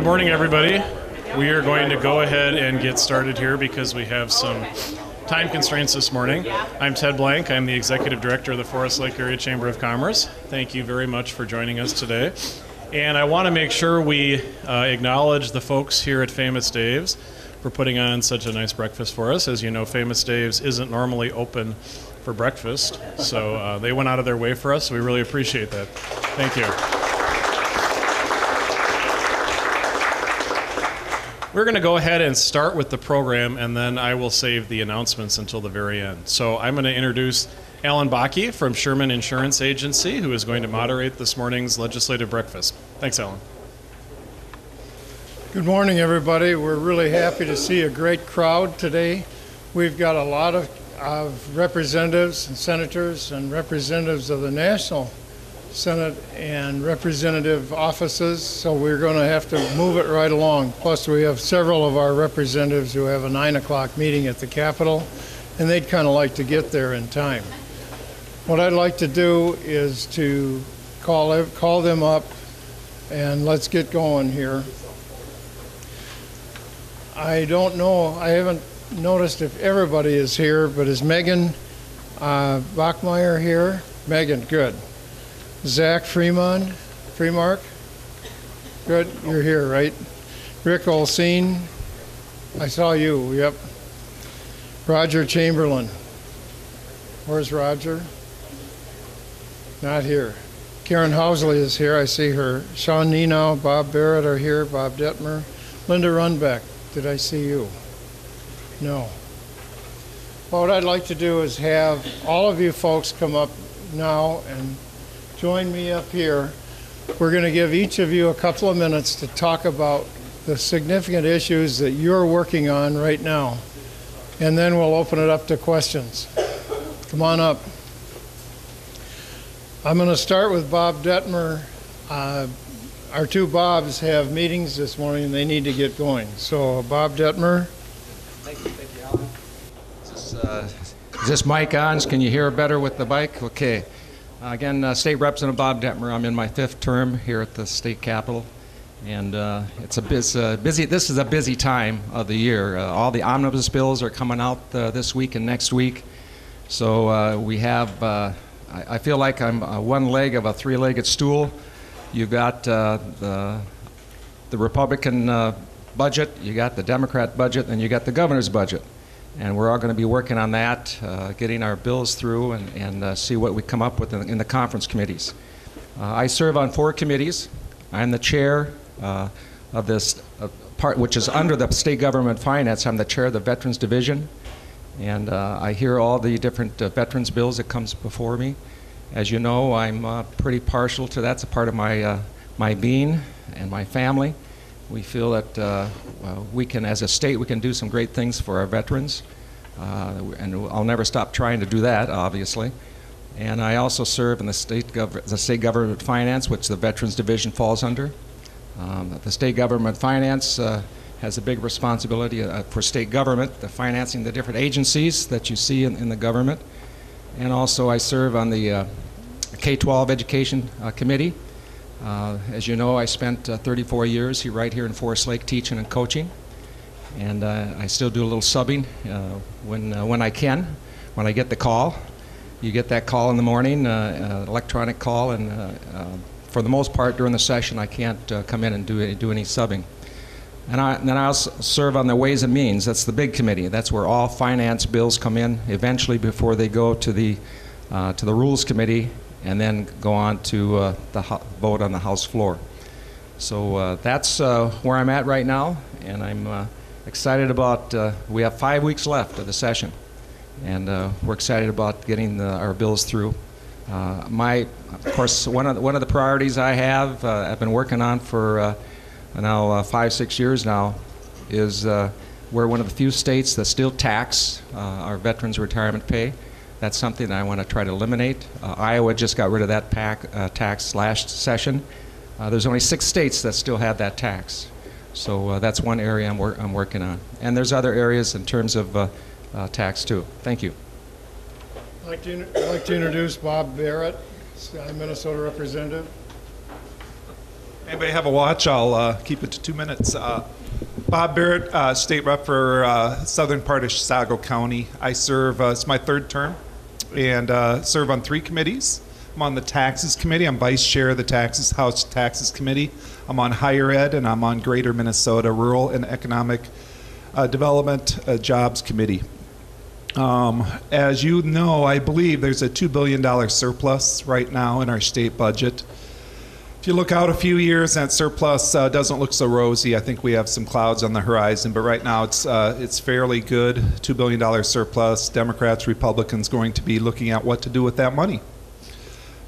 Good morning, everybody. We are going to go ahead and get started here because we have some time constraints this morning. I'm Ted Blank. I'm the Executive Director of the Forest Lake Area Chamber of Commerce. Thank you very much for joining us today. And I want to make sure we uh, acknowledge the folks here at Famous Dave's for putting on such a nice breakfast for us. As you know, Famous Dave's isn't normally open for breakfast, so uh, they went out of their way for us. So we really appreciate that. Thank you. We're going to go ahead and start with the program, and then I will save the announcements until the very end. So I'm going to introduce Alan Bakke from Sherman Insurance Agency, who is going to moderate this morning's legislative breakfast. Thanks, Alan. Good morning, everybody. We're really happy to see a great crowd today. We've got a lot of, of representatives and senators and representatives of the National Senate and representative offices, so we're going to have to move it right along. Plus, we have several of our representatives who have a 9 o'clock meeting at the Capitol, and they'd kind of like to get there in time. What I'd like to do is to call, call them up and let's get going here. I don't know, I haven't noticed if everybody is here, but is Megan uh, Bachmeyer here? Megan, good. Zach Freeman, Freemark? Good, you're here, right? Rick Olsine, I saw you, yep. Roger Chamberlain. Where's Roger? Not here. Karin Housley is here, I see her. Sean Nienow, Bob Barrett are here, Bob Dettmer. Linda Runbeck, did I see you? No. Well, what I'd like to do is have all of you folks come up now and join me up here. We're going to give each of you a couple of minutes to talk about the significant issues that you're working on right now. And then we'll open it up to questions. Come on up. I'm going to start with Bob Dettmer. Uh, our two Bobs have meetings this morning and they need to get going. So, Bob Dettmer. Thank you, thank you, Alan. Is this, uh, is this mic on? Can you hear better with the mic? Okay. Uh, again, uh, State Representative Bob Dettmer. I'm in my fifth term here at the state capitol, and uh, it's a biz, uh, busy. This is a busy time of the year. Uh, all the omnibus bills are coming out uh, this week and next week, so we have. I, I, feel like I'm one leg of a three-legged stool. You've got the the Republican budget, you got the Democrat budget, and you got the governor's budget and we're all going to be working on that, uh, getting our bills through, and, and uh, see what we come up with in, in the conference committees. Uh, I serve on four committees. I'm the chair uh, of this uh, part, which is under the state government finance. I'm the chair of the Veterans Division, and uh, I hear all the different veterans bills that comes before me. As you know, I'm pretty partial to that's a part of my my being and my family. We feel that uh, we can, as a state, we can do some great things for our veterans. Uh, and I'll never stop trying to do that, obviously. And I also serve in the state, gov- the state government finance, which the Veterans Division falls under. Um, the state government finance uh, has a big responsibility uh, for state government, the financing the different agencies that you see in, in the government. And also, I serve on the K 12 Education Committee, uh, as you know, I spent uh, 34 years here, right here in Forest Lake teaching and coaching. And uh, I still do a little subbing uh, when, uh, when I can, when I get the call. You get that call in the morning, uh, electronic call, and for the most part during the session, I can't come in and do, do any subbing. And, I, and then I also serve on the Ways and Means. That's the big committee. That's where all finance bills come in eventually before they go to the, to the Rules Committee and then go on to uh, the vote on the House floor. So uh, that's uh, where I'm at right now, and I'm uh, excited about. Uh, we have five weeks left of the session, and we're excited about getting the, our bills through. my, of course, one of the, one of the priorities I have, I've been working on for now five six years now, is we're one of the few states that still tax our veterans' retirement pay. That's something that I want to try to eliminate. Uh, Iowa just got rid of that pack, uh, tax last session. Uh, there's only six states that still have that tax. So uh, that's one area I'm, wor- I'm, working on. And there's other areas in terms of uh, uh, tax too. Thank you. I'd like to, I'd like to introduce Bob Barrett, Minnesota representative. Anybody have a watch? I'll uh, keep it to two minutes. Uh, Bob Barrett, uh, state rep for uh, southern part of Chisago County. I serve, uh, it's my third term, and uh, serve on three committees. I'm on the taxes committee. I'm vice chair of the taxes House Taxes Committee. I'm on higher ed, and I'm on Greater Minnesota Rural and Economic uh, Development uh, Jobs Committee. Um, as you know, I believe there's a $2 billion surplus right now in our state budget. If you look out a few years, that surplus uh, doesn't look so rosy. I think we have some clouds on the horizon, but right now it's uh, it's fairly good. $2 billion surplus. Democrats, Republicans going to be looking at what to do with that money.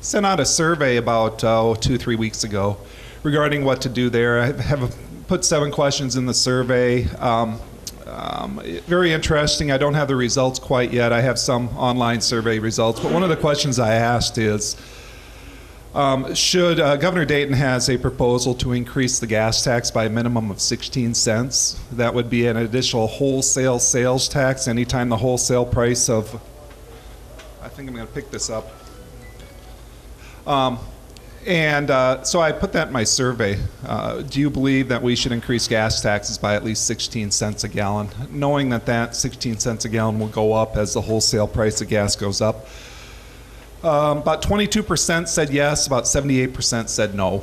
Sent out a survey about two, three weeks ago regarding what to do there. I have put seven questions in the survey. Um, um, very interesting. I don't have the results quite yet. I have some online survey results, but one of the questions I asked is um, should uh, Governor Dayton has a proposal to increase the gas tax by a minimum of 16 cents? That would be an additional wholesale sales tax anytime the wholesale price of. I think I'm going to pick this up. Um, and uh, so I put that in my survey. Uh, do you believe that we should increase gas taxes by at least 16 cents a gallon, knowing that that 16 cents a gallon will go up as the wholesale price of gas goes up? Um, about 22% said yes, about 78% said no.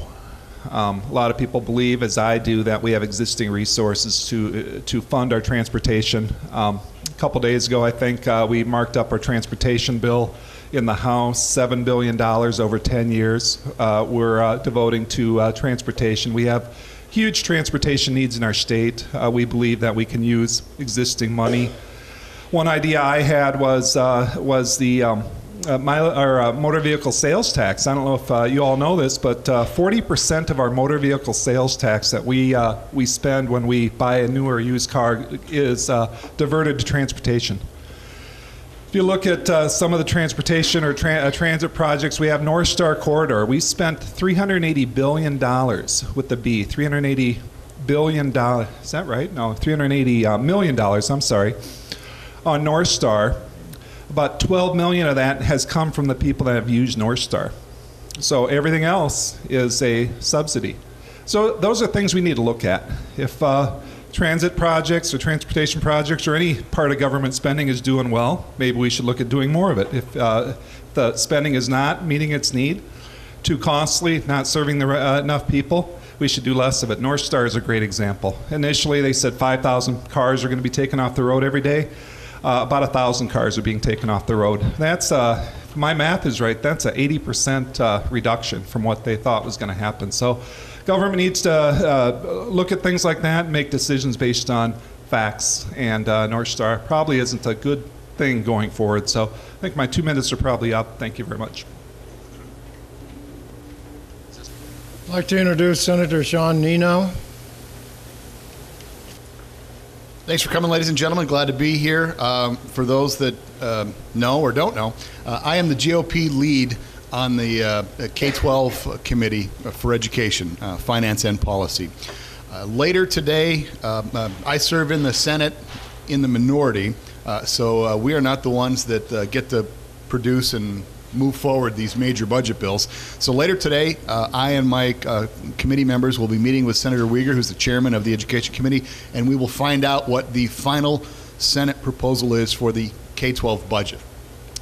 Um, a lot of people believe, as I do, that we have existing resources to uh, to fund our transportation. Um, a couple days ago, I think uh, we marked up our transportation bill in the House, seven billion dollars over 10 years. Uh, we're uh, devoting to uh, transportation. We have huge transportation needs in our state. Uh, we believe that we can use existing money. One idea I had was was the um, uh, mile, or, uh, motor vehicle sales tax. I don't know if uh, you all know this, but 40% of our motor vehicle sales tax that we we spend when we buy a new or used car is diverted to transportation. If you look at uh, some of the transportation or tra- uh, transit projects, we have North Star Corridor. We spent 380 billion dollars with the B. 380 billion dollars. Is that right? No, 380 uh, million dollars. I'm sorry. On North Star, about 12 million of that has come from the people that have used North Star. So everything else is a subsidy. So those are things we need to look at. If uh, transit projects or transportation projects or any part of government spending is doing well, maybe we should look at doing more of it. If uh, the spending is not meeting its need, too costly, not serving the, uh, enough people, we should do less of it. North Star is a great example. Initially, they said 5,000 cars are going to be taken off the road every day uh, about a thousand cars are being taken off the road. That's uh, my math is right. That's an 80% uh, reduction from what they thought was going to happen. So, government needs to uh, look at things like that and make decisions based on facts. And uh, North Star probably isn't a good thing going forward. So, I think my two minutes are probably up. Thank you very much. I'd like to introduce Senator Sean Nienow. Thanks for coming, ladies and gentlemen. Glad to be here. Um, for those that um, know or don't know, uh, I am the GOP lead on the uh, K 12 Committee for Education, uh, Finance, and Policy. Uh, later today, um, uh, I serve in the Senate in the minority, uh, so we are not the ones that get to produce and move forward these major budget bills. So later today, uh, I and my uh, committee members will be meeting with Senator Wiger, who's the chairman of the Education Committee, and we will find out what the final Senate proposal is for the K 12 budget.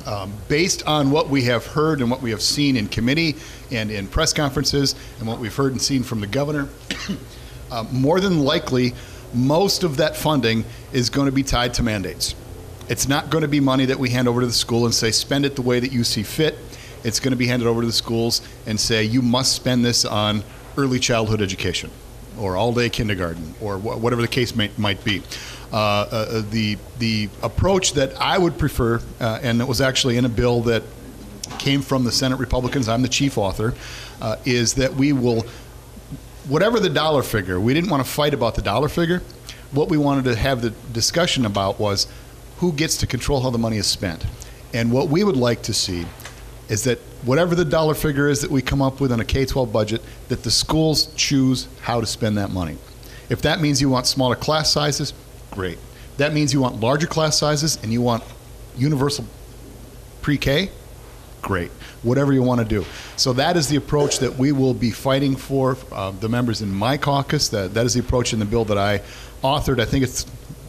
Um, based on what we have heard and what we have seen in committee and in press conferences and what we've heard and seen from the governor, uh, more than likely, most of that funding is going to be tied to mandates. It's not going to be money that we hand over to the school and say, spend it the way that you see fit. It's going to be handed over to the schools and say, you must spend this on early childhood education or all day kindergarten or wh- whatever the case may, might be. Uh, uh, the, the approach that I would prefer, uh, and it was actually in a bill that came from the Senate Republicans, I'm the chief author, uh, is that we will, whatever the dollar figure, we didn't want to fight about the dollar figure. What we wanted to have the discussion about was who gets to control how the money is spent. And what we would like to see is that whatever the dollar figure is that we come up with on a K 12 budget, that the schools choose how to spend that money. If that means you want smaller class sizes, great. That means you want larger class sizes and you want universal pre K, great. Whatever you want to do. So that is the approach that we will be fighting for. Uh, the members in my caucus. That that is the approach in the bill that I authored. I think it's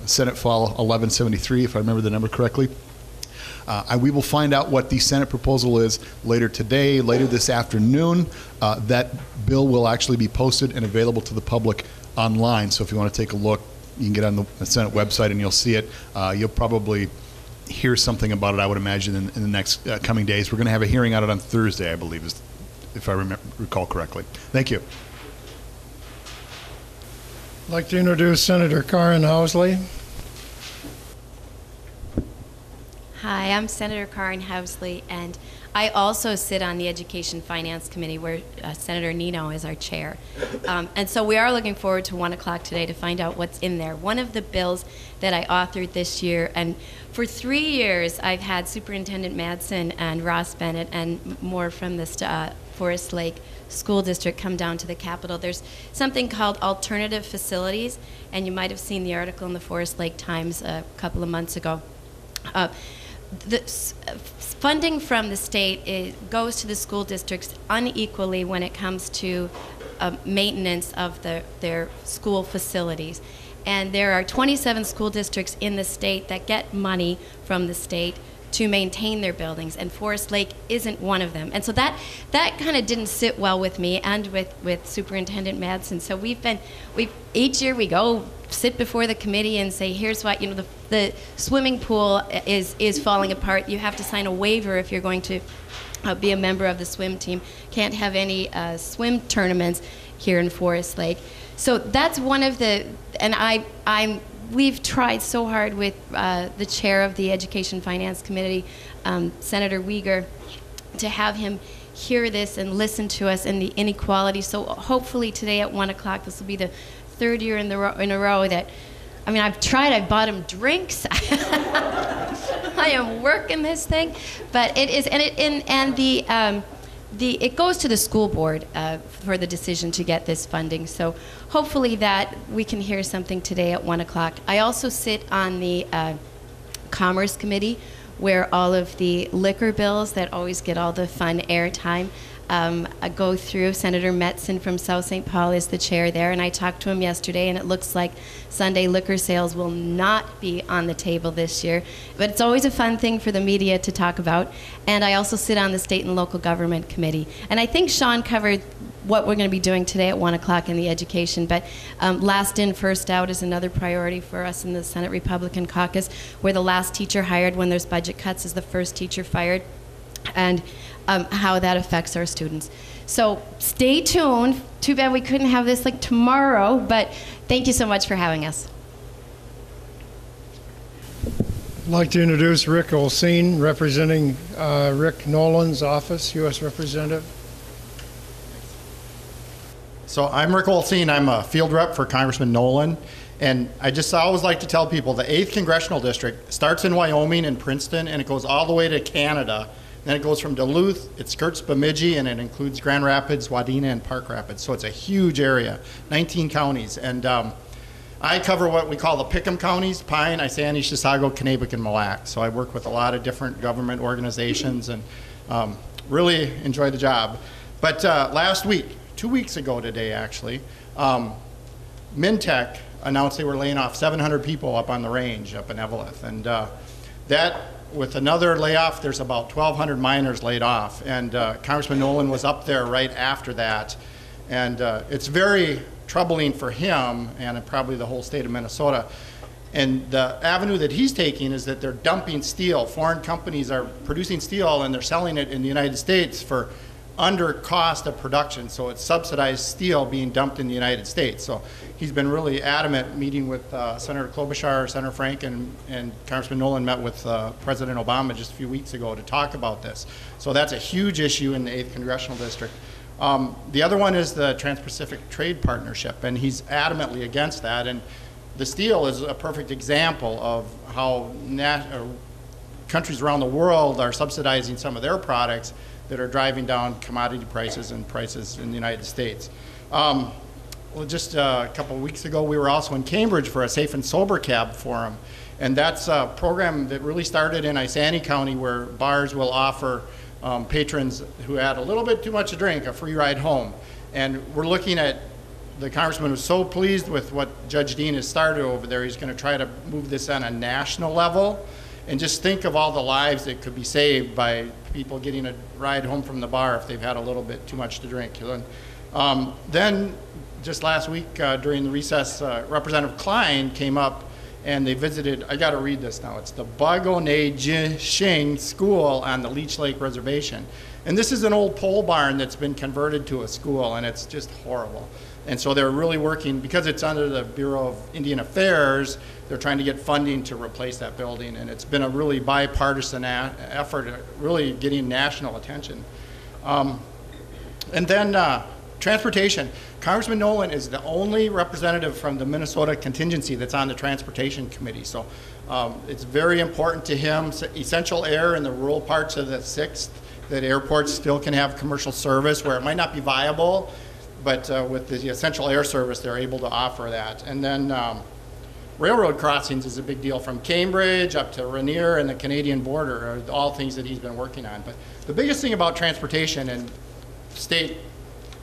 Senate File 1173, if I remember the number correctly. Uh, and we will find out what the Senate proposal is later today, later this afternoon. Uh, that bill will actually be posted and available to the public online. So if you want to take a look, you can get on the Senate website and you'll see it. Uh, you'll probably hear something about it, I would imagine, in, in the next uh, coming days. We're going to have a hearing on it on Thursday, I believe, is, if I recall correctly. Thank you. I'd like to introduce Senator Karin Housley. Hi, I'm Senator Karin Housley, and I also sit on the Education Finance Committee where uh, Senator Nienow is our chair. Um, and so we are looking forward to 1 o'clock today to find out what's in there. One of the bills that I authored this year, and for three years I've had Superintendent Madsen and Ross Bennett and more from the uh, Forest Lake School District come down to the Capitol. There's something called alternative facilities, and you might have seen the article in the Forest Lake Times a couple of months ago. Uh, the funding from the state it goes to the school districts unequally when it comes to uh, maintenance of the, their school facilities. And there are 27 school districts in the state that get money from the state to maintain their buildings, and Forest Lake isn't one of them. And so that that kind of didn't sit well with me and with, with Superintendent Madsen. So we've been we each year we go sit before the committee and say, here's what you know the the swimming pool is is falling apart. You have to sign a waiver if you're going to uh, be a member of the swim team. Can't have any uh, swim tournaments here in Forest Lake. So that's one of the and I I'm we've tried so hard with uh, the chair of the Education Finance Committee, um, Senator Wiegers, to have him hear this and listen to us and the inequality. So hopefully today at one o'clock, this will be the third year in, the in a row that, I mean, I've tried, I bought him drinks. I am working this thing, but it is, and it, and, and the, um, the, it goes to the school board uh, for the decision to get this funding. So hopefully that we can hear something today at one o'clock. I also sit on the uh, Commerce Committee, where all of the liquor bills that always get all the fun airtime um, go through. Senator Metzen from South St. Paul is the chair there, and I talked to him yesterday, and it looks like Sunday liquor sales will not be on the table this year. But it's always a fun thing for the media to talk about. And I also sit on the State and Local Government Committee. And I think Sean covered what we're going to be doing today at 1 o'clock in the education. But um, last in, first out is another priority for us in the Senate Republican caucus, where the last teacher hired when there's budget cuts is the first teacher fired. And um, how that affects our students. So stay tuned. Too bad we couldn't have this like tomorrow, but thank you so much for having us. I'd like to introduce Rick Olsine, representing uh, Rick Nolan's office, U.S. Representative. So I'm Rick Olsine. I'm a field rep for Congressman Nolan. And I just always like to tell people the 8th Congressional District starts in Wyoming and Princeton, and it goes all the way to Canada then it goes from Duluth, it skirts Bemidji, and it includes Grand Rapids, Wadena, and Park Rapids. So it's a huge area, 19 counties. And um, I cover what we call the Pick'em counties, Pine, Isanti, Chisago, Kanabec, and Mille Lacs. So I work with a lot of different government organizations and um, really enjoy the job. But uh, last week, two weeks ago today actually, um, Minntac announced they were laying off 700 people up on the range up in Eveleth. And uh, that with another layoff, there's about 1,200 miners laid off. And uh, Congressman Nolan was up there right after that. And uh, it's very troubling for him and probably the whole state of Minnesota. And the avenue that he's taking is that they're dumping steel. Foreign companies are producing steel and they're selling it in the United States for under cost of production. So it's subsidized steel being dumped in the United States. So he's been really adamant, meeting with uh, Senator Klobuchar, Senator Frank, and, and Congressman Nolan met with uh, President Obama just a few weeks ago to talk about this. So that's a huge issue in the 8th Congressional District. Um, the other one is the Trans-Pacific Trade Partnership, and he's adamantly against that. And the steel is a perfect example of how countries around the world are subsidizing some of their products that are driving down commodity prices and prices in the United States. Um, well, just uh, a couple of weeks ago, we were also in Cambridge for a Safe and Sober Cab Forum. And that's a program that really started in Isanti County where bars will offer um, patrons who had a little bit too much to drink, a free ride home. And we're looking at, the congressman was so pleased with what Judge Dean has started over there, he's going to try to move this on a national level. And just think of all the lives that could be saved by people getting a ride home from the bar if they've had a little bit too much to drink. Um, then, just last week uh, during the recess, uh, Representative Kline came up and they visited. I got to read this now. It's the Bug-O-Nay-Ge-Shig School on the Leech Lake Reservation. And this is an old pole barn that's been converted to a school, and it's just horrible. And so they're really working, because it's under the Bureau of Indian Affairs, they're trying to get funding to replace that building. And it's been a really bipartisan a- effort, really getting national attention. Um, and then uh, transportation. Congressman Nolan is the only representative from the Minnesota contingency that's on the transportation committee. So um, it's very important to him. Essential air in the rural parts of the sixth, that airports still can have commercial service where it might not be viable, but uh, with the essential air service, they're able to offer that. And then um, railroad crossings is a big deal from Cambridge up to Ranier and the Canadian border are all things that he's been working on. But the biggest thing about transportation and state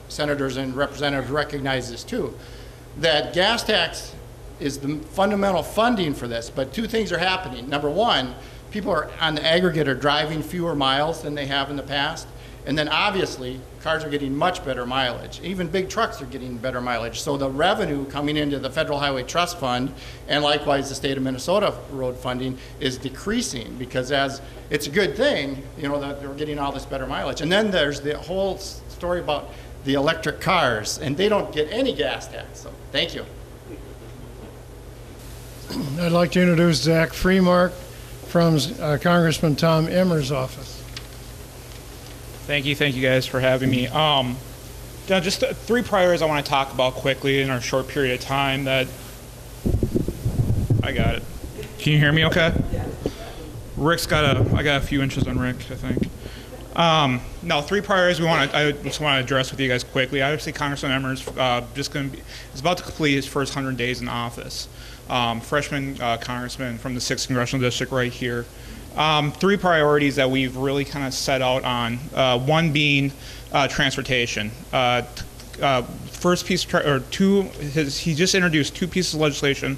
senators and representatives recognize this too, that gas tax is the fundamental funding for this, but two things are happening. Number one, people are on the aggregate are driving fewer miles than they have in the past. And then obviously, cars are getting much better mileage. Even big trucks are getting better mileage. So the revenue coming into the Federal Highway Trust Fund and likewise the state of Minnesota road funding is decreasing because as it's a good thing, you know, that we're getting all this better mileage. And then there's the whole story about the electric cars and they don't get any gas tax. So thank you. I'd like to introduce Zach Freemark from uh, Congressman Tom Emmer's office. Thank you, thank you guys for having me. Um, just three priorities I want to talk about quickly in our short period of time. That I got it. Can you hear me? Okay. Rick's got a. I got a few inches on Rick, I think. Um, now, three priorities we want to. I just want to address with you guys quickly. Obviously, Congressman Emmer's uh, just going to be. is about to complete his first 100 days in office. Um, freshman uh, congressman from the sixth congressional district, right here. Um, three priorities that we've really kind of set out on. Uh, one being uh, transportation. Uh, uh, first piece, or two, his, he just introduced two pieces of legislation.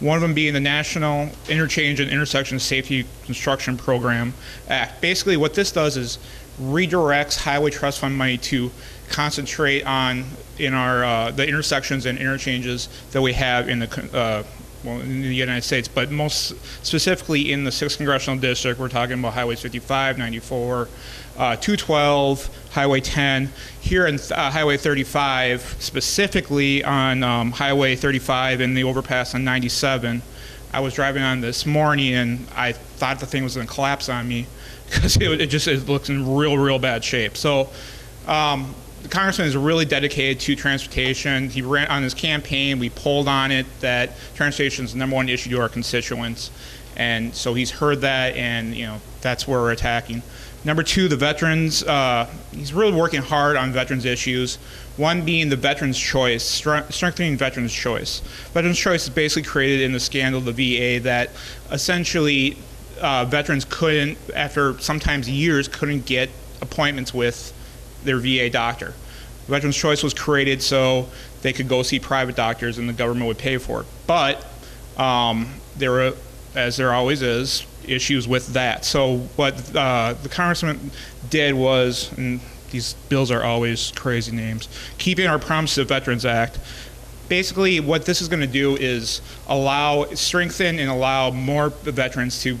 One of them being the National Interchange and Intersection Safety Construction Program Act. Basically, what this does is redirects Highway Trust Fund money to concentrate on in our uh, the intersections and interchanges that we have in the uh, well in the United States, but most specifically in the sixth congressional district. We're talking about highways 55, 94, uh, 212, Highway 10. Here in uh, Highway 35, specifically on um, Highway 35 and the overpass on 97. I was driving on this morning and I thought the thing was going to collapse on me because it, it just it looks in real, real bad shape. So, um, the congressman is really dedicated to transportation. He ran on his campaign. We polled on it that transportation is the number one issue to our constituents, and so he's heard that, and you know that's where we're attacking. Number two, the veterans. Uh, he's really working hard on veterans issues. One being the veterans' choice, strengthening veterans' choice. Veterans' choice is basically created in the scandal of the VA that essentially uh, veterans couldn't, after sometimes years, couldn't get appointments with their VA doctor. Veterans Choice was created so they could go see private doctors and the government would pay for it. But um, there were, as there always is, issues with that. So what uh, the congressman did was, and these bills are always crazy names, keeping our promise to Veterans Act. Basically, what this is going to do is allow, strengthen, and allow more veterans to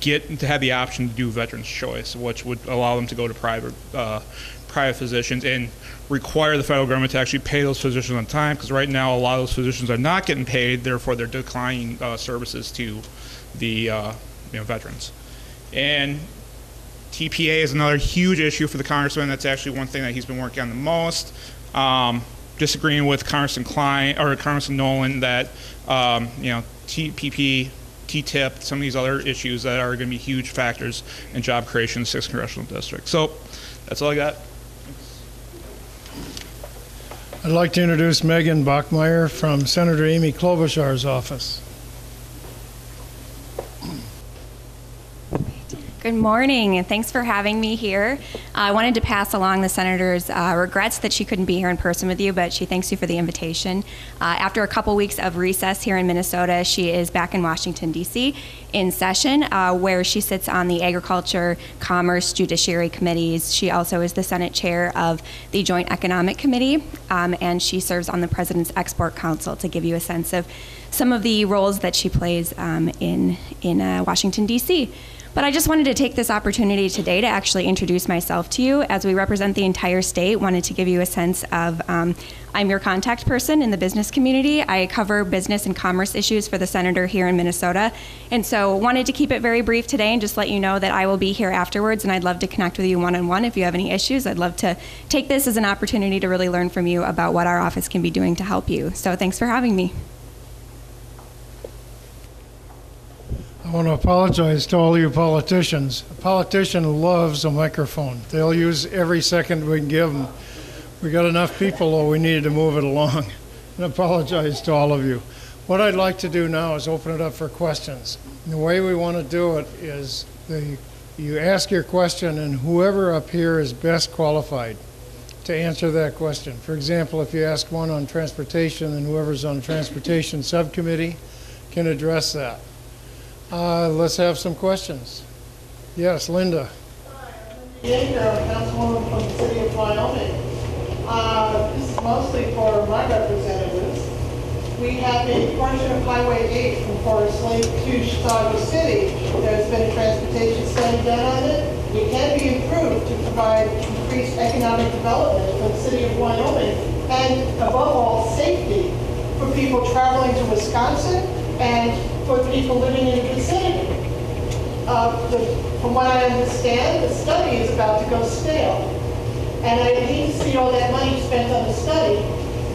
get to have the option to do veterans choice, which would allow them to go to private uh, private physicians and require the federal government to actually pay those physicians on time. Because right now, a lot of those physicians are not getting paid, therefore they're declining uh, services to the uh, you know veterans. And TPA is another huge issue for the congressman. That's actually one thing that he's been working on the most. Um, disagreeing with Congressman Kline or Congressman Nolan that um, you know TPP, T-tip, some of these other issues that are going to be huge factors in job creation in the sixth congressional district. So that's all I got. I'd like to introduce Megan Bachmeyer from Senator Amy Klobuchar's office. Good morning, and thanks for having me here. Uh, I wanted to pass along the senator's uh, regrets that she couldn't be here in person with you, but she thanks you for the invitation. Uh, after a couple weeks of recess here in Minnesota, she is back in Washington, D.C. in session, uh, where she sits on the Agriculture, Commerce, Judiciary Committees. She also is the Senate chair of the Joint Economic Committee, um, and she serves on the President's Export Council to give you a sense of some of the roles that she plays um, in, in uh, Washington, D.C. But I just wanted to take this opportunity today to actually introduce myself to you as we represent the entire state. Wanted to give you a sense of um, I'm your contact person in the business community. I cover business and commerce issues for the senator here in Minnesota. And so wanted to keep it very brief today and just let you know that I will be here afterwards and I'd love to connect with you one on one if you have any issues. I'd love to take this as an opportunity to really learn from you about what our office can be doing to help you. So thanks for having me. I want to apologize to all you politicians. A politician loves a microphone. They'll use every second we can give them. We got enough people, though, we needed to move it along. And apologize to all of you. What I'd like to do now is open it up for questions. And the way we want to do it is the, you ask your question, and whoever up here is best qualified to answer that question. For example, if you ask one on transportation, then whoever's on transportation subcommittee can address that. Uh, let's have some questions. Yes, Linda. Yeager, Councilwoman from the city of Wyoming. Uh, This is mostly for my representatives. We have a portion of Highway 8 from Forest Lake to Chisago City. There's been a transportation study done on it. It can be improved to provide increased economic development for the city of Wyoming and above all, safety for people traveling to Wisconsin and for people living in the vicinity. Uh, the- From what I understand, the study is about to go stale. And I hate to see all that money spent on the study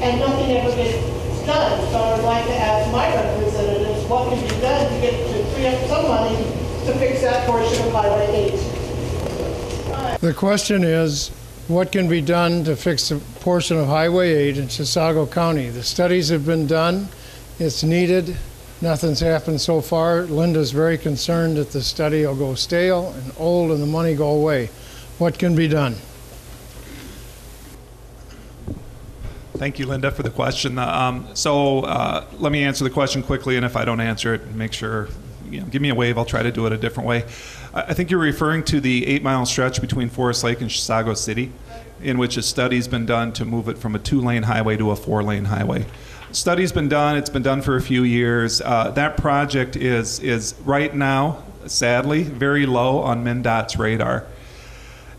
and nothing ever gets done. So I'd like to ask my representatives, what can be done to get, to free up some money to fix that portion of Highway 8? The question is, what can be done to fix a portion of Highway 8 in Chisago County? The studies have been done. It's needed. Nothing's happened so far. Linda's very concerned that the study will go stale and old and the money go away. What can be done? Thank you, Linda, for the question. Uh, Um, so uh, let me answer the question quickly, and if I don't answer it, make sure, you know, give me a wave. I'll try to do it a different way. I think you're referring to the eight-mile stretch between Forest Lake and Chisago City, in which a study's been done to move it from a two-lane highway to a four-lane highway. Study's been done. It's been done for a few years. Uh, that project is is right now, sadly, very low on MnDOT's radar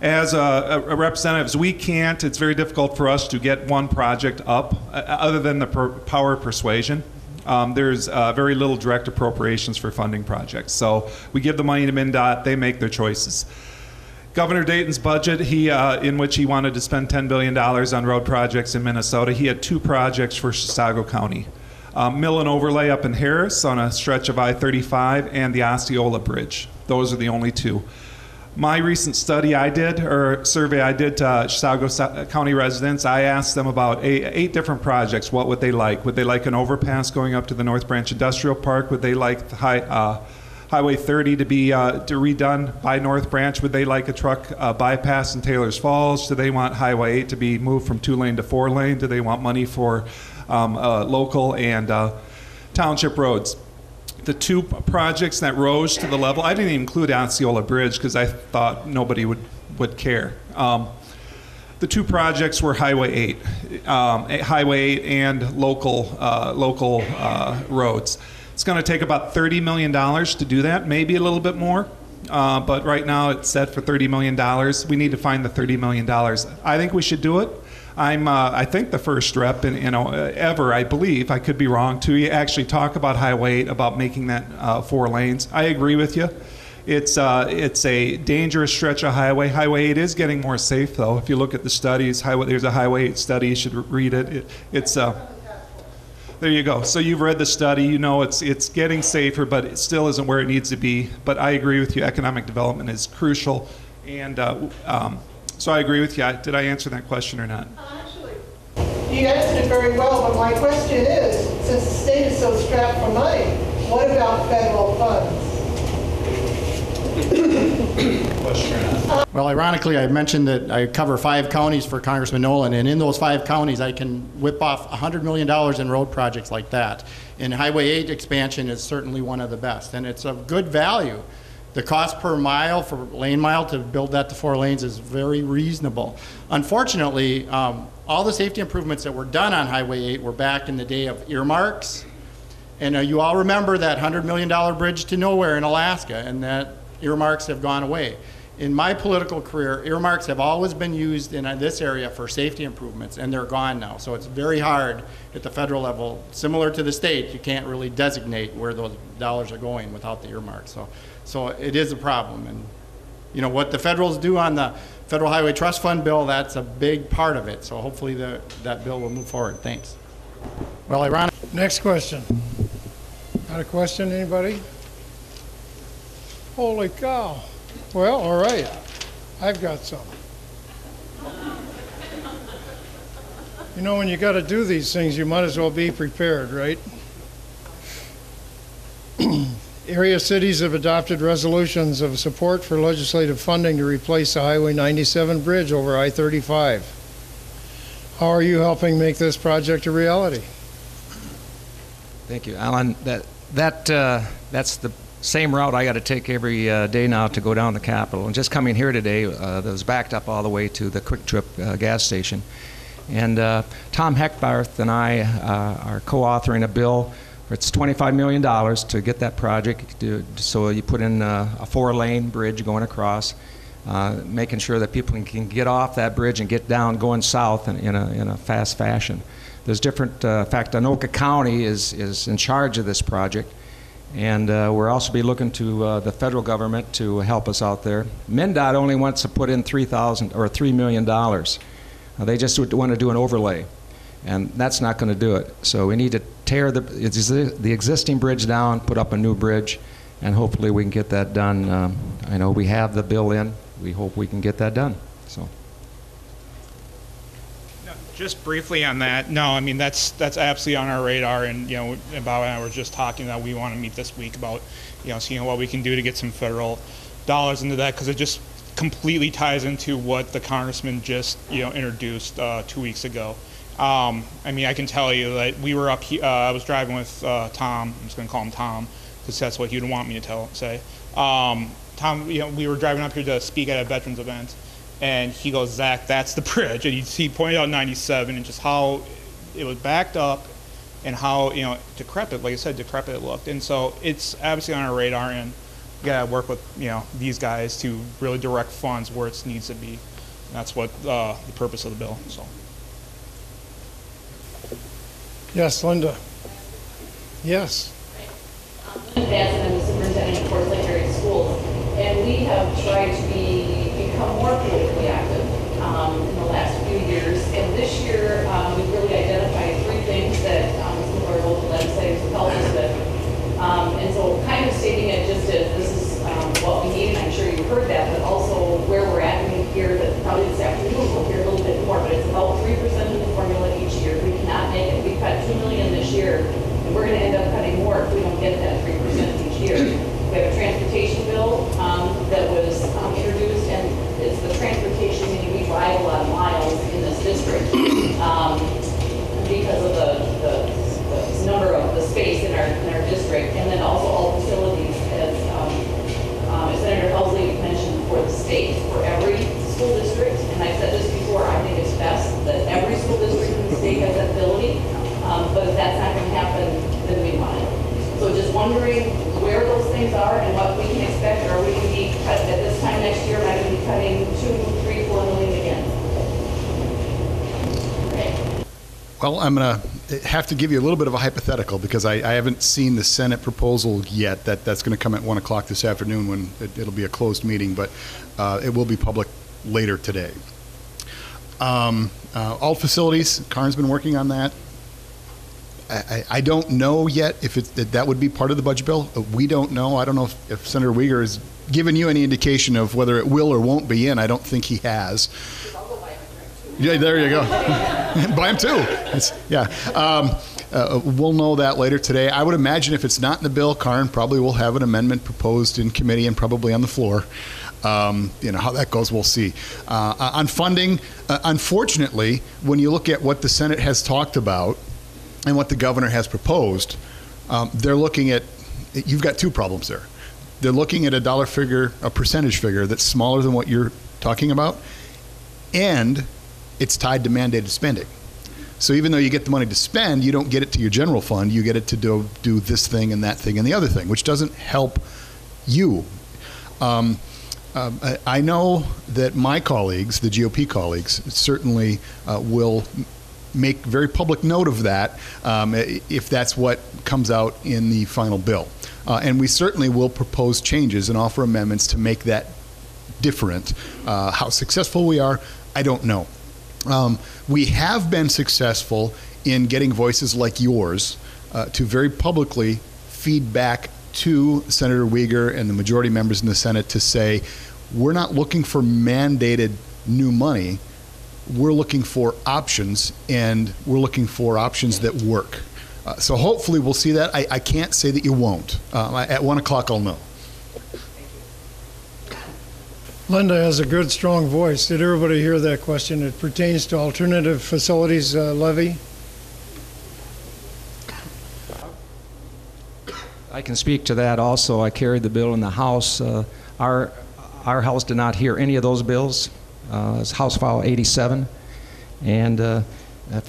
as uh, representatives, we can't, it's very difficult for us to get one project up uh, other than the per- power persuasion. Um, there's uh, very little direct appropriations for funding projects. So we give the money to MnDOT, they make their choices. Governor Dayton's budget, he, uh, in which he wanted to spend $10 billion on road projects in Minnesota, he had two projects for Chisago County. Um, mill and overlay up in Harris on a stretch of I 35 and the Osceola Bridge. Those are the only two. My recent study I did, or survey I did to Chisago County residents, I asked them about eight, eight different projects. What would they like? Would they like an overpass going up to the North Branch Industrial Park? Would they like the high, uh, Highway 30 to be uh, to redone by North Branch? Would they like a truck uh, bypass in Taylor's Falls? Do they want Highway 8 to be moved from two lane to four lane? Do they want money for um, uh, local and uh, township roads? the two projects that rose to the level, I didn't even include Osceola Bridge because I thought nobody would, would care. Um, the two projects were Highway 8, um, Highway 8 and local, uh, local uh, roads. It's going to take about $30 million to do that, maybe a little bit more. Uh, but right now it's set for $30 million. We need to find the $30 million. I think we should do it. I'm, uh, I think, the first rep in, you know, uh, ever, I believe, I could be wrong, to actually talk about Highway 8, about making that uh, four lanes. I agree with you. It's, uh, it's a dangerous stretch of highway. Highway 8 is getting more safe, though. If you look at the studies, highway, there's a Highway 8 study. You should read it. it it's, uh, there you go. So you've read the study. You know it's it's getting safer, but it still isn't where it needs to be. But I agree with you. Economic development is crucial, and uh, um, so I agree with you. Did I answer that question or not? Actually, you answered it very well, but my question is, since the state is so strapped for money, what about federal funds? Well, ironically, I mentioned that I cover five counties for Congressman Nolan, and in those five counties, I can whip off $100 million in road projects like that. And Highway 8 expansion is certainly one of the best, and it's of good value. The cost per mile for lane mile to build that to four lanes is very reasonable. Unfortunately, um, all the safety improvements that were done on Highway 8 were back in the day of earmarks. And uh, you all remember that $100 million bridge to nowhere in Alaska, and that earmarks have gone away. In my political career, earmarks have always been used in uh, this area for safety improvements, and they're gone now. So it's very hard at the federal level. Similar to the state, you can't really designate where those dollars are going without the earmarks. So, so it is a problem. And you know what the federals do on the Federal Highway Trust Fund bill, that's a big part of it. So hopefully the, that bill will move forward. Thanks. Well, ironic. Next question. Got a question, anybody? Holy cow. Well, all right. I've got some. You know, when you got to do these things, you might as well be prepared, right? Area cities have adopted resolutions of support for legislative funding to replace the Highway 97 bridge over I-35. How are you helping make this project a reality? Thank you, Alan. That that uh, that's the same route I got to take every uh, day now to go down the Capitol. And just coming here today, uh, that was backed up all the way to the Kwik Trip uh, gas station. And uh, Tom Hackbarth and I uh, are co-authoring a bill. It's $25 million to get that project. To, so you put in uh, a four-lane bridge going across, making sure that people can get off that bridge and get down going south in, in, a, in a fast fashion. There's different, in fact, Anoka County is, is in charge of this project. And uh, we're also be looking to uh, the federal government to help us out there. MnDOT only wants to put in 3,000 or $3 million. Uh, they just want to do an overlay, and that's not going to do it. So we need to tear the, the existing bridge down, put up a new bridge, and hopefully we can get that done. Um, I know we have the bill in. We hope we can get that done. So. Just briefly on that, no, I mean, that's, that's absolutely on our radar, and, you know, Bob and I were just talking that we want to meet this week about, you know, seeing what we can do to get some federal dollars into that, because it just completely ties into what the congressman just, you know, introduced uh, two weeks ago. Um, I mean, I can tell you that we were up, he- uh, I was driving with uh, Tom, I'm just going to call him Tom, because that's what he would want me to tell, say. Um, Tom, you know, we were driving up here to speak at a veterans event, and he goes, Zach, that's the bridge. And he, he pointed out 97 and just how it was backed up and how, you know, decrepit, like I said, decrepit it looked. And so it's obviously on our radar and we gotta work with, you know, these guys to really direct funds where it needs to be. That's what uh, the purpose of the bill, so. Yes, Linda. Yes. I'm the superintendent of Forest Area Schools, and we have tried to be, become more politically active um, in the last few years. And this year, um, we've really identified three things that um, some of our local legislators have helped us with. Um, And so kind of stating it just as this is um, what we need, and I'm sure you've heard that, but also where we're at, and we hear that probably this afternoon we'll hear a little bit more, but it's about three percent of the formula each year. We cannot make it, we cut two million this year, and we're gonna end up cutting more if we don't get that three percent each year. We have a transportation bill um, that was um, introduced, and it's the transportation, meaning we drive a lot of miles in this district um, because of the, the, the number of the space in our, in our district, and then also all facilities, as, um, um, as Senator Housley mentioned, for the state, for every school district, and I've said this before, I think it's best that every school district in the state has that ability, um, but if that's not gonna happen, then we want it. So just wondering where those things are and what we can expect, are we gonna be cut, at this time next year, am I gonna be cutting two, three, four million again? Okay. Well, I'm going to have to give you a little bit of a hypothetical because I, I haven't seen the Senate proposal yet. That that's going to come at one o'clock this afternoon when it, it'll be a closed meeting, but uh, it will be public later today. Um, uh, all facilities, Karin's been working on that. I, I, don't know yet if it, that that would be part of the budget bill. Uh, We don't know. I don't know if, if Senator Wiger has given you any indication of whether it will or won't be in. I don't think he has. Yeah, there you go. Buy them too. It's, yeah. Um, uh, we'll know that later today. I would imagine if it's not in the bill, Karin probably will have an amendment proposed in committee and probably on the floor. Um, you know how that goes, we'll see. Uh, on funding, uh, unfortunately, when you look at what the Senate has talked about and what the governor has proposed, um, they're looking at. You've got two problems there. They're looking at a dollar figure, a percentage figure that's smaller than what you're talking about, and it's tied to mandated spending. So even though you get the money to spend, you don't get it to your general fund. You get it to do, do this thing and that thing and the other thing, which doesn't help you. Um, I, I know that my colleagues, the GOP colleagues, certainly uh, will make very public note of that um, if that's what comes out in the final bill. Uh, and we certainly will propose changes and offer amendments to make that different. Uh, how successful we are, I don't know. Um, we have been successful in getting voices like yours uh, to very publicly feed back to Senator Wiger and the majority members in the Senate to say, we're not looking for mandated new money. We're looking for options, and we're looking for options that work. Uh, so hopefully we'll see that. I, I can't say that you won't. Uh, at one o'clock, I'll know. Linda has a good, strong voice. Did everybody hear that question? It pertains to alternative facilities uh, levy. I can speak to that also. I carried the bill in the House. Uh, Our, our House did not hear any of those bills. Uh, It's House File 87. And uh,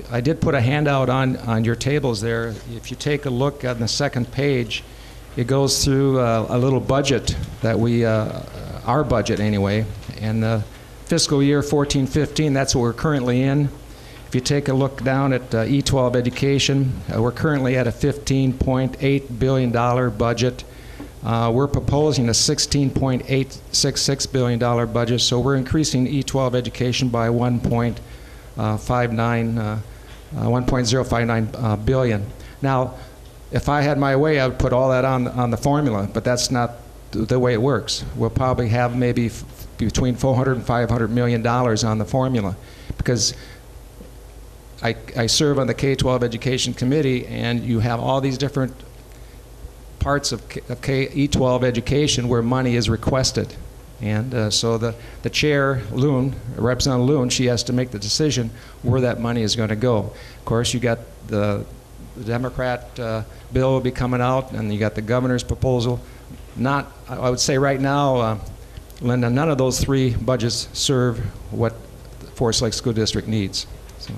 I did put a handout on, on your tables there. If you take a look on the second page, it goes through uh, a little budget that we, uh, our budget anyway, and the fiscal year 14-15, that's what we're currently in. If you take a look down at uh, E12 education, uh, we're currently at a $15.8 billion budget. Uh, We're proposing a $16.866 billion budget, so we're increasing E12 education by 1.59, uh, uh, 1.059 uh, billion. Now, if I had my way, I would put all that on, on the formula, but that's not th- the way it works. We'll probably have maybe between 400 and 500 million dollars on the formula, because I, I serve on the K-12 Education Committee, and you have all these different parts of, K, of K, E12 education where money is requested. And uh, so the, the chair, Loon, Representative Loon, she has to make the decision where that money is going to go. Of course, you got the, the Democrat uh, bill will be coming out, and you got the governor's proposal. Not, I I would say right now, uh, Linda, none of those three budgets serve what the Forest Lake School District needs. So.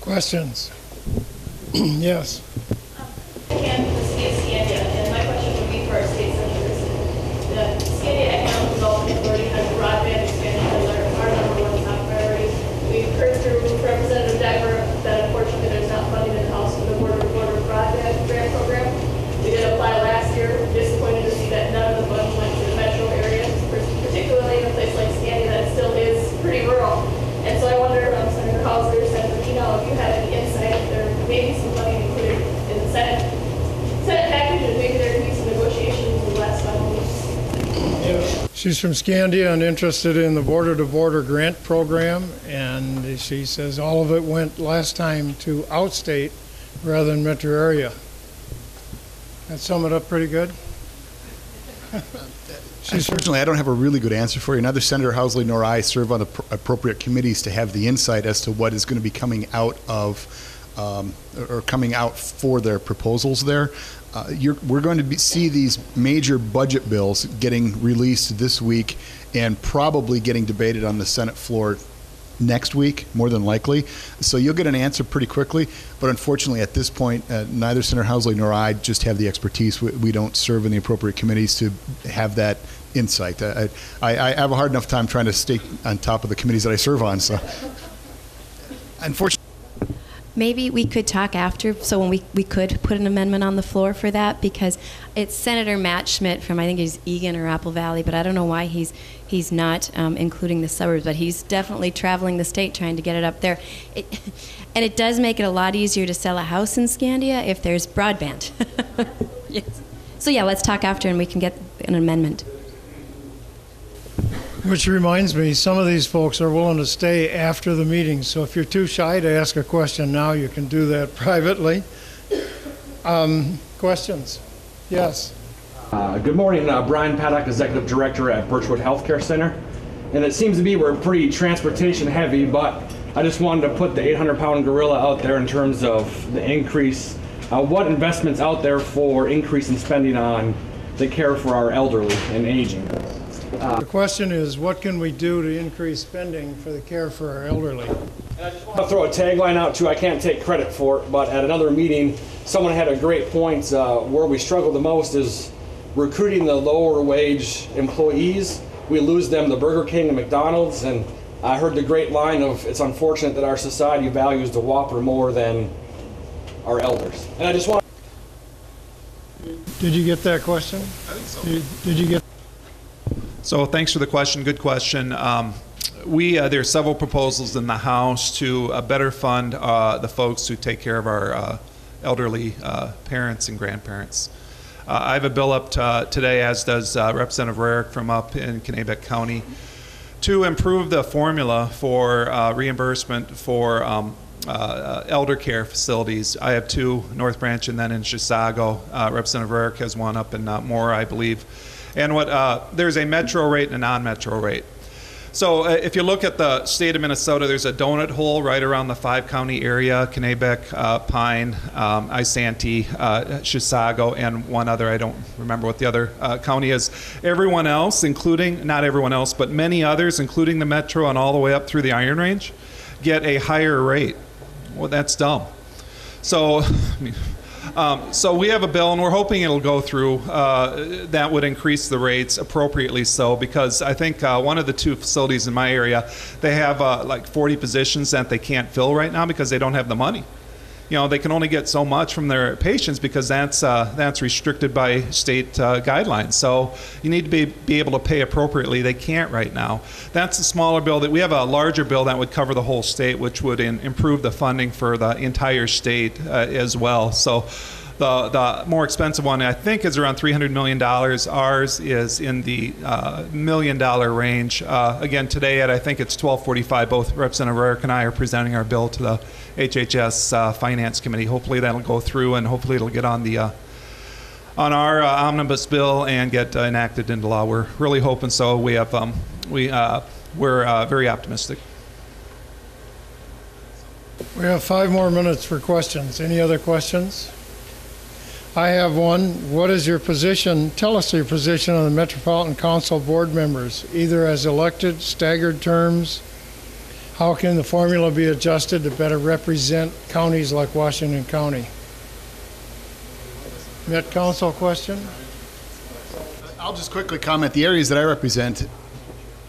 Questions? yes. Again, the city of Scandia, and my question would be for our state senators. The Scandia Economic Development Authority has broadband expansion as our, our number one top priority. We've heard through Representative Decker that unfortunately there's not funding in the House for the border to border broadband grant program. We did apply last year, disappointed to see that none of the money went to the metro areas, particularly in a place like Scandia that still is pretty rural. And so I wonder, um, Senator Housley, Senator Nienow, if you have any insight, if there may be some money included in the Senate Senate package, and maybe there can be some negotiations in the last final weeks. She's from Scandia and interested in the border to border grant program. And she says all of it went last time to outstate rather than metro area. That sum it up pretty good? Unfortunately, I don't have a really good answer for you. Neither Senator Housley nor I serve on the pr- appropriate committees to have the insight as to what is going to be coming out of, um, or coming out for their proposals there. Uh, we're going to be, see these major budget bills getting released this week and probably getting debated on the Senate floor next week, more than likely. So you'll get an answer pretty quickly. But unfortunately, at this point, uh, neither Senator Housley nor I just have the expertise. We, we don't serve in the appropriate committees to have that insight. I, I, I have a hard enough time trying to stay on top of the committees that I serve on. So, unfortunately. Maybe we could talk after, so when we, we could put an amendment on the floor for that, because it's Senator Matt Schmit from, I think he's Eagan or Apple Valley, but I don't know why he's, he's not um, including the suburbs, but he's definitely traveling the state trying to get it up there. It, and it does make it a lot easier to sell a house in Scandia if there's broadband. yes. So yeah, let's talk after and we can get an amendment. Which reminds me, some of these folks are willing to stay after the meeting, so if you're too shy to ask a question now, you can do that privately. Um, questions? Yes. Uh, good morning, uh, Brian Paddock, Executive Director at Birchwood Healthcare Center. And it seems to be we're pretty transportation heavy, but I just wanted to put the 800 pound gorilla out there in terms of the increase. Uh, what investments out there for increase in spending on the care for our elderly and aging? The question is, what can we do to increase spending for the care for our elderly? I'll throw a tagline out too. I can't take credit for it, but at another meeting, someone had a great point. Uh, where we struggle the most is recruiting the lower wage employees. We lose them to Burger King and McDonald's, and I heard the great line of it's unfortunate that our society values the Whopper more than our elders. And I just want. Did you get that question? I think so. Did, did you get? So thanks for the question. Good question. Um, we uh, there are several proposals in the House to uh, better fund uh, the folks who take care of our uh, elderly uh, parents and grandparents. Uh, I have a bill up to, today, as does Representative Rarick from up in Kanabec County, to improve the formula for reimbursement for um, elder care facilities. I have two, North Branch and then in Chisago. Representative Rarick has one up in Mora, I believe. And what uh, there's a metro rate and a non-metro rate. So uh, if you look at the state of Minnesota, there's a donut hole right around the five county area, Kanabec, uh, Pine, um, Isanti, uh, Chisago, and one other, I don't remember what the other uh, county is. Everyone else, including, not everyone else, but many others, including the metro and all the way up through the Iron Range, get a higher rate. Well, that's dumb. So, um, so we have a bill, and we're hoping it'll go through. Uh, that would increase the rates appropriately so, because I think uh, one of the two facilities in my area, they have uh, like 40 positions that they can't fill right now because they don't have the money. You know, they can only get so much from their patients because that's uh, that's restricted by state uh, guidelines. So you need to be, be able to pay appropriately. They can't right now. That's a smaller bill. That we have a larger bill that would cover the whole state, which would in, improve the funding for the entire state uh, as well. So. The, the more expensive one, I think, is around $300 million. Ours is in the uh, million dollar range. Uh, again, today at I think it's 1245, both Representative Rarick and I are presenting our bill to the HHS uh, Finance Committee. Hopefully that'll go through and hopefully it'll get on the uh, on our uh, omnibus bill and get uh, enacted into law. We're really hoping so. We have um, we we're very optimistic. We have five more minutes for questions. Any other questions? I have one. What is your position? Tell us your position on the Metropolitan Council board members, either as elected, staggered terms. How can the formula be adjusted to better represent counties like Washington County? Met Council question? I'll just quickly comment. The areas that I represent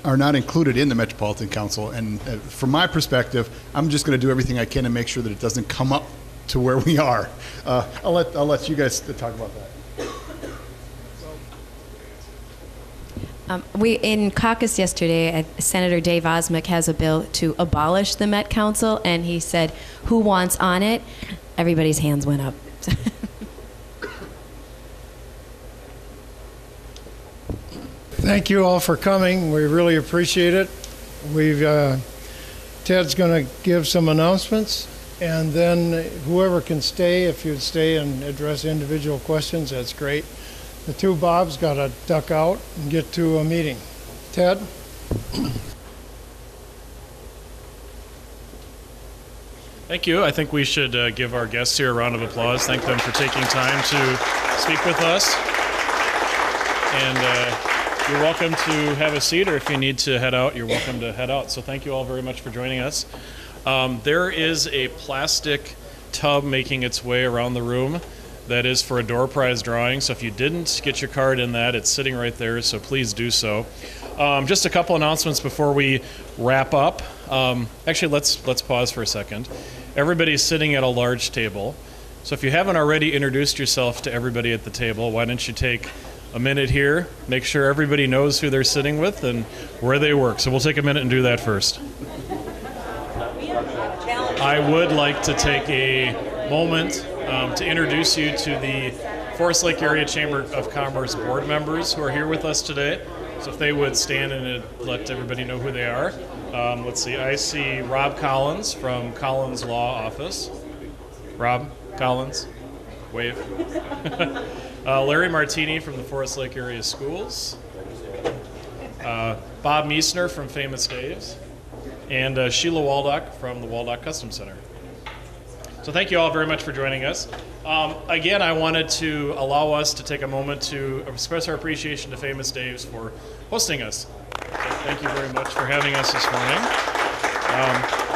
are not included in the Metropolitan Council, and uh, from my perspective, I'm just going to do everything I can to make sure that it doesn't come up to where we are. Uh, I'll let I'll let you guys talk about that. Um, we in caucus yesterday. Uh, Senator Dave Osmek has a bill to abolish the Met Council, and he said, "Who wants on it?" Everybody's hands went up. Thank you all for coming. We really appreciate it. We've uh, Ted's going to give some announcements. And then whoever can stay, if you'd stay and address individual questions, that's great. The two Bobs got to duck out and get to a meeting. Ted? Thank you. I think we should uh, give our guests here a round of applause. Thank them for taking time to speak with us. And uh, you're welcome to have a seat, or if you need to head out, you're welcome to head out. So thank you all very much for joining us. Um, there is a plastic tub making its way around the room that is for a door prize drawing. So if you didn't get your card in that, it's sitting right there. So please do so. Um, just a couple announcements before we wrap up. Um, actually, let's let's pause for a second. Everybody's sitting at a large table. So if you haven't already introduced yourself to everybody at the table, why don't you take a minute here, make sure everybody knows who they're sitting with and where they work. So we'll take a minute and do that first. I would like to take a moment um, to introduce you to the Forest Lake Area Chamber of Commerce board members who are here with us today. So if they would stand and let everybody know who they are. Um, let's see, I see Rob Collins from Collins Law Office. Rob Collins, wave. uh, Larry Martini from the Forest Lake Area Schools, uh, Bob Meisner from Famous Daves, and uh, Sheila Waldock from the Waldock Custom Center. So thank you all very much for joining us. Um, again, I wanted to allow us to take a moment to express our appreciation to Famous Daves for hosting us. So thank you very much for having us this morning. Um,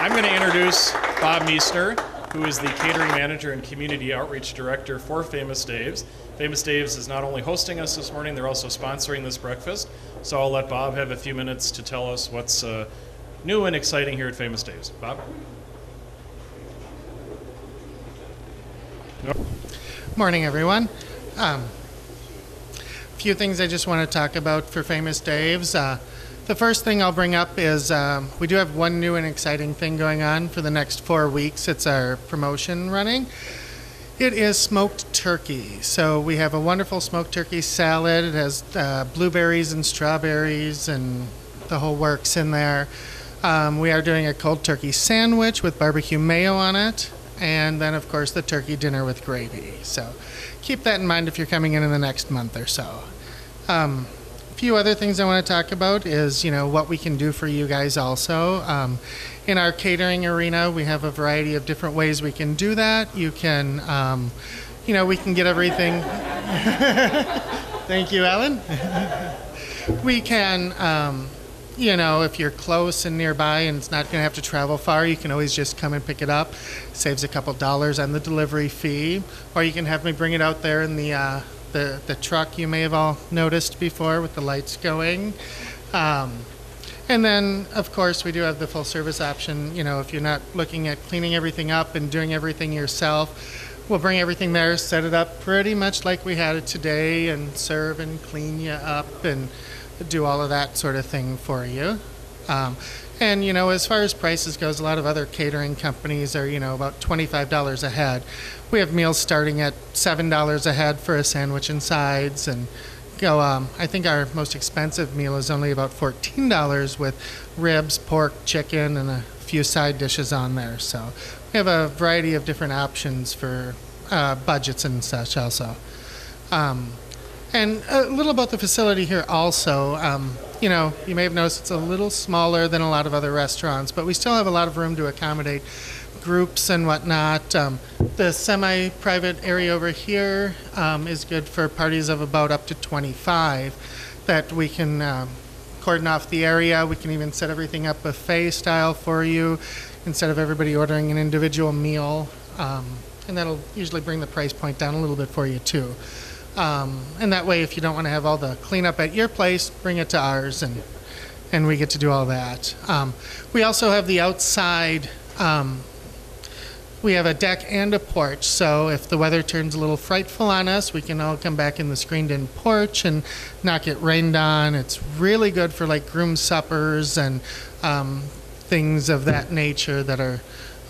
I'm going to introduce Bob Meisner, who is the catering manager and community outreach director for Famous Daves. Famous Daves is not only hosting us this morning, they're also sponsoring this breakfast. So I'll let Bob have a few minutes to tell us what's uh, new and exciting here at Famous Daves. Bob? Morning, everyone. Um, a few things I just want to talk about for Famous Dave's. Uh, the first thing I'll bring up is um, we do have one new and exciting thing going on for the next four weeks. It's our promotion running. It is smoked turkey. So we have a wonderful smoked turkey salad. It has uh, blueberries and strawberries and the whole works in there. Um, we are doing a cold turkey sandwich with barbecue mayo on it and then of course the turkey dinner with gravy. So keep that in mind if you're coming in in the next month or so. Um, a few other things I want to talk about is you know what we can do for you guys also. Um, in our catering arena, we have a variety of different ways we can do that. You can, um, you know, we can get everything. Thank you, Ellen. we can um, you know, if you're close and nearby and it's not going to have to travel far, you can always just come and pick it up. Saves a couple dollars on the delivery fee, or you can have me bring it out there in the uh, the the truck you may have all noticed before with the lights going. Um, and then, of course, we do have the full service option. You know, if you're not looking at cleaning everything up and doing everything yourself, we'll bring everything there, set it up pretty much like we had it today, and serve and clean you up and do all of that sort of thing for you. Um, and you know, as far as prices goes, a lot of other catering companies are you know about twenty-five dollars a head. We have meals starting at seven dollars a head for a sandwich and sides, and go. Um, I think our most expensive meal is only about fourteen dollars with ribs, pork, chicken, and a few side dishes on there. So we have a variety of different options for uh, budgets and such also. Um, and a little about the facility here also. Um, you know, you may have noticed it's a little smaller than a lot of other restaurants, but we still have a lot of room to accommodate groups and whatnot. Um, the semi private area over here um, is good for parties of about up to 25 that we can um, cordon off the area. We can even set everything up buffet style for you instead of everybody ordering an individual meal. Um, and that'll usually bring the price point down a little bit for you, too. Um, and that way, if you don't want to have all the cleanup at your place, bring it to ours, and and we get to do all that. Um, we also have the outside. Um, we have a deck and a porch, so if the weather turns a little frightful on us, we can all come back in the screened-in porch and not get rained on. It's really good for like groom suppers and um, things of that nature that are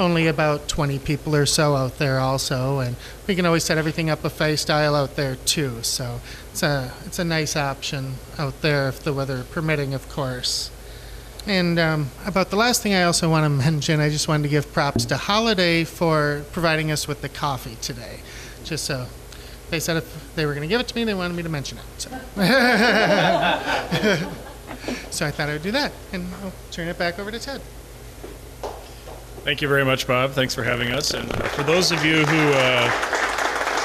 only about 20 people or so out there also and we can always set everything up buffet style out there too so it's a it's a nice option out there if the weather permitting of course and um, about the last thing I also want to mention, I just wanted to give props to Holiday for providing us with the coffee today. Just so they said if they were going to give it to me, they wanted me to mention it. So, so I thought I would do that, and I'll turn it back over to Ted. Thank you very much, Bob. Thanks for having us. And for those of you who uh,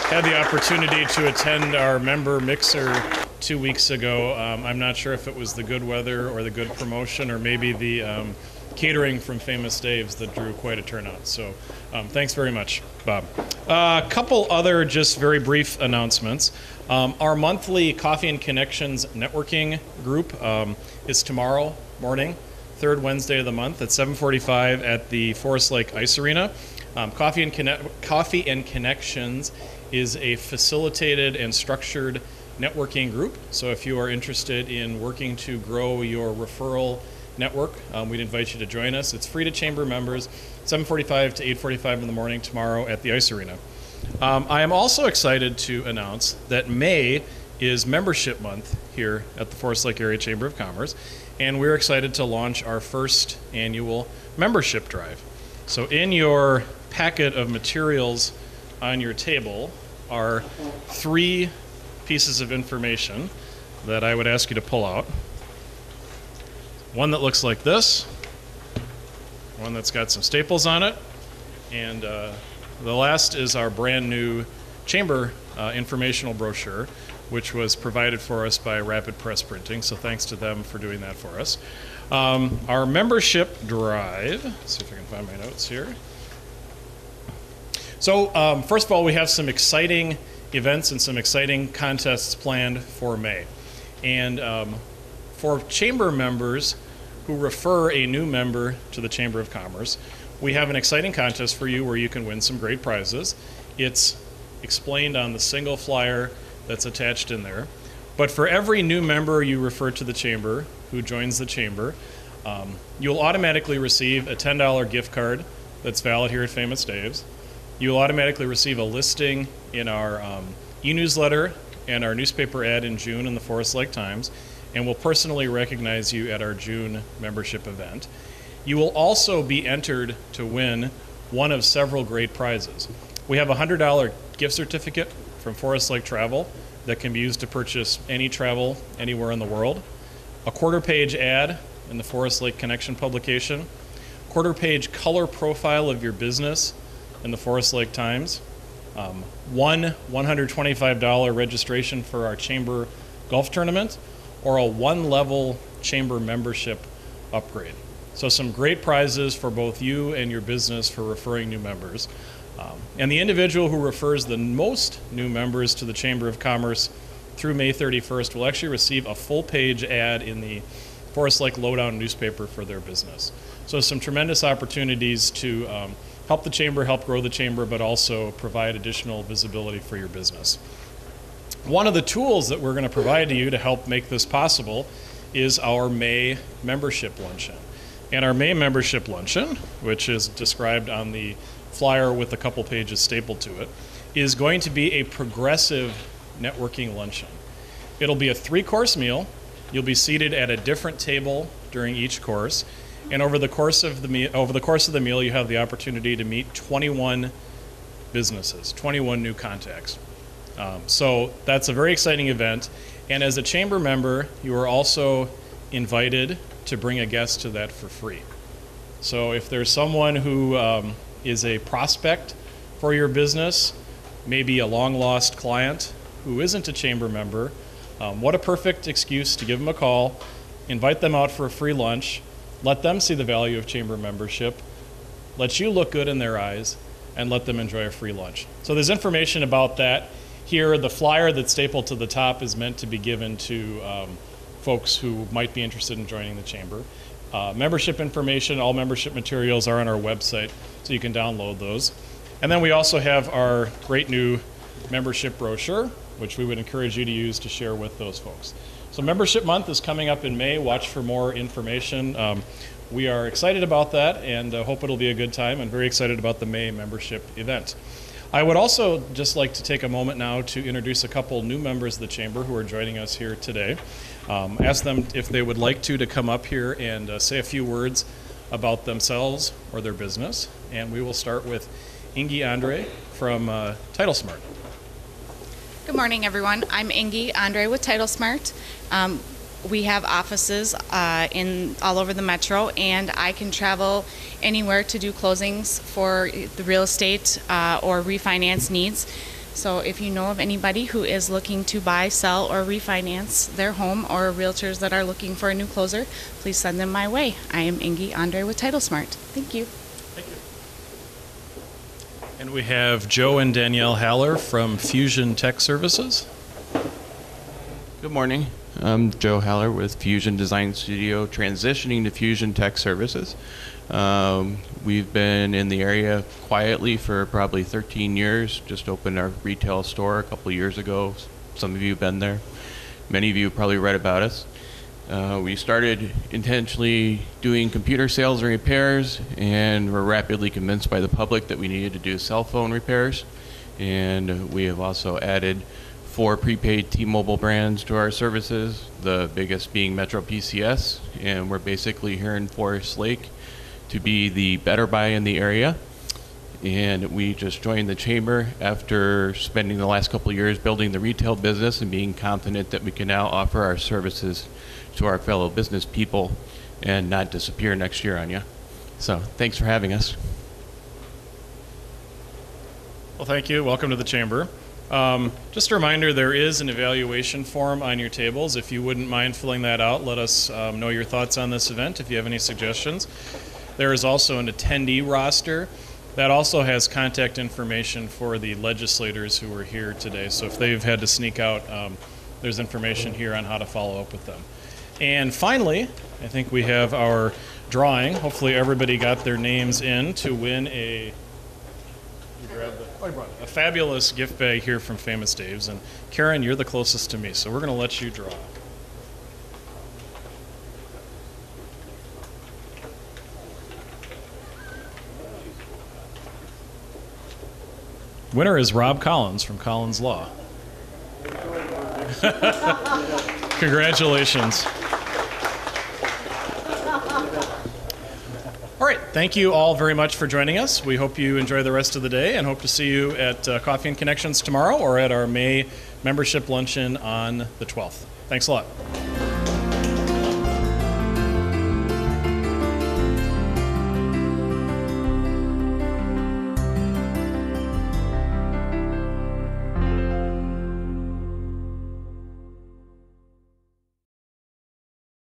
had the opportunity to attend our member mixer two weeks ago, um, I'm not sure if it was the good weather or the good promotion or maybe the um, catering from Famous Dave's that drew quite a turnout. So um, thanks very much, Bob. A uh, couple other just very brief announcements. Um, our monthly Coffee and Connections networking group um, is tomorrow morning third Wednesday of the month at 7:45 at the Forest Lake Ice Arena. Um, Coffee and Conne- Coffee and Connections is a facilitated and structured networking group. So if you are interested in working to grow your referral network, um, we'd invite you to join us. It's free to chamber members, 7:45 to 8:45 in the morning tomorrow at the Ice Arena. Um, I am also excited to announce that May is membership month here at the Forest Lake Area Chamber of Commerce, and we're excited to launch our first annual membership drive. So, in your packet of materials on your table, are three pieces of information that I would ask you to pull out. One that looks like this, one that's got some staples on it, and uh, the last is our brand new chamber uh, informational brochure, which was provided for us by Rapid Press Printing. So thanks to them for doing that for us. Um, our membership drive. Let's see if I can find my notes here. So um, first of all, we have some exciting events and some exciting contests planned for May. And um, for chamber members who refer a new member to the Chamber of Commerce, we have an exciting contest for you where you can win some great prizes. It's explained on the single flyer that's attached in there. But for every new member you refer to the chamber who joins the chamber, um, you'll automatically receive a $10 gift card that's valid here at Famous Dave's. You'll automatically receive a listing in our um, e newsletter and our newspaper ad in June in the Forest Lake Times, and we'll personally recognize you at our June membership event. You will also be entered to win one of several great prizes. We have a $100 gift certificate from Forest Lake Travel that can be used to purchase any travel anywhere in the world, a quarter page ad in the Forest Lake Connection publication, quarter page color profile of your business in the Forest Lake Times, um, one $125 registration for our chamber golf tournament, or a one level chamber membership upgrade. So, some great prizes for both you and your business for referring new members. And the individual who refers the most new members to the Chamber of Commerce through May 31st will actually receive a full page ad in the Forest Lake Lowdown newspaper for their business. So, some tremendous opportunities to um, help the chamber, help grow the chamber, but also provide additional visibility for your business. One of the tools that we're going to provide to you to help make this possible is our May membership luncheon. And our May membership luncheon, which is described on the flyer with a couple pages stapled to it, is going to be a progressive networking luncheon. It'll be a three course meal. You'll be seated at a different table during each course. And over the course of the meal, over the course of the meal, you have the opportunity to meet 21 businesses, 21 new contacts. Um, so that's a very exciting event. And as a chamber member, you are also invited to bring a guest to that for free. So if there's someone who um, is a prospect for your business, maybe a long lost client who isn't a chamber member, um, what a perfect excuse to give them a call, invite them out for a free lunch, let them see the value of chamber membership, let you look good in their eyes, and let them enjoy a free lunch. So there's information about that here. The flyer that's stapled to the top is meant to be given to um, folks who might be interested in joining the chamber. Uh, membership information, all membership materials are on our website, so you can download those. And then we also have our great new membership brochure, which we would encourage you to use to share with those folks. So, membership month is coming up in May. Watch for more information. Um, we are excited about that and uh, hope it'll be a good time and very excited about the May membership event. I would also just like to take a moment now to introduce a couple new members of the Chamber who are joining us here today. Um, ask them if they would like to to come up here and uh, say a few words about themselves or their business. And we will start with Ingi Andre from uh, TitleSmart. Good morning, everyone. I'm Ingi Andre with TitleSmart. Um, we have offices uh, in all over the metro, and I can travel anywhere to do closings for the real estate uh, or refinance needs. So if you know of anybody who is looking to buy, sell, or refinance their home, or realtors that are looking for a new closer, please send them my way. I am Ingi Andre with TitleSmart. Thank you. Thank you. And we have Joe and Danielle Haller from Fusion Tech Services. Good morning. I'm Joe Heller with Fusion Design Studio, transitioning to Fusion Tech Services. Um, we've been in the area quietly for probably 13 years. Just opened our retail store a couple years ago. Some of you have been there. Many of you probably read about us. Uh, we started intentionally doing computer sales and repairs, and were rapidly convinced by the public that we needed to do cell phone repairs. And we have also added four prepaid T-Mobile brands to our services, the biggest being Metro PCS, and we're basically here in Forest Lake to be the better buy in the area. and we just joined the chamber after spending the last couple years building the retail business and being confident that we can now offer our services to our fellow business people and not disappear next year on you. So thanks for having us. Well, thank you. Welcome to the chamber. Um, just a reminder, there is an evaluation form on your tables. If you wouldn't mind filling that out, let us um, know your thoughts on this event if you have any suggestions. There is also an attendee roster that also has contact information for the legislators who are here today. So if they've had to sneak out, um, there's information here on how to follow up with them. And finally, I think we have our drawing. Hopefully, everybody got their names in to win a a fabulous gift bag here from Famous Dave's. And Karen, you're the closest to me, so we're going to let you draw. Winner is Rob Collins from Collins Law. Congratulations. All right, thank you all very much for joining us. We hope you enjoy the rest of the day and hope to see you at uh, Coffee and Connections tomorrow or at our May membership luncheon on the 12th. Thanks a lot.